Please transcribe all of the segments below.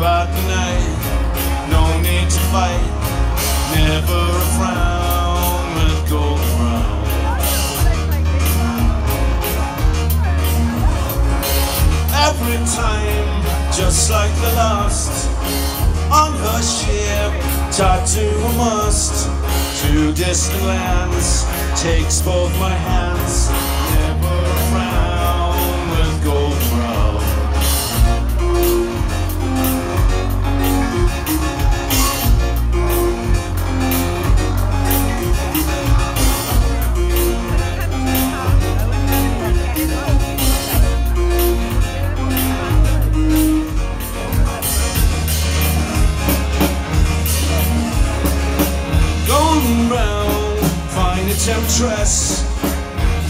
night, no need to fight, never a frown with gold brown. Every time, just like the last, on her ship, tattoo a must. To distant lands, takes both my hands, temptress.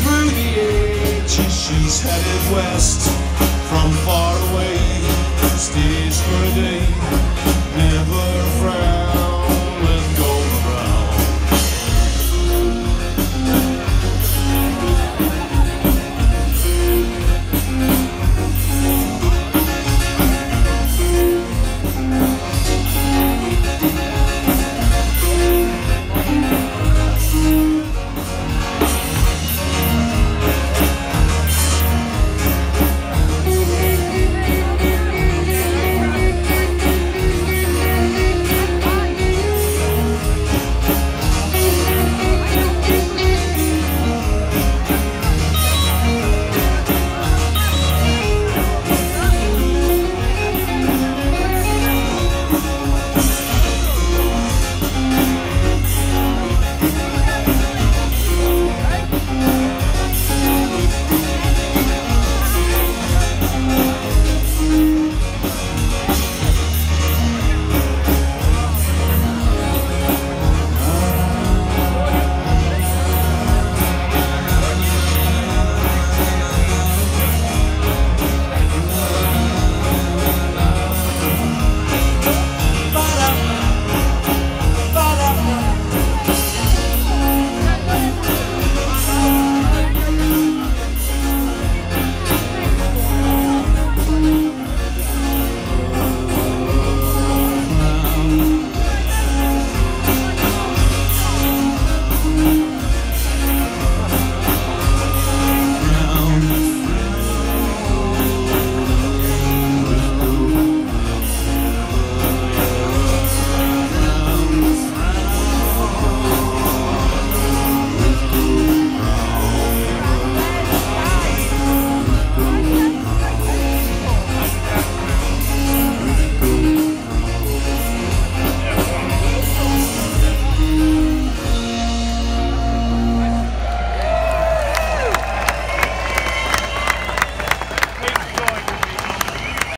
Through the ages, she's headed west. From far away, stays for a day, never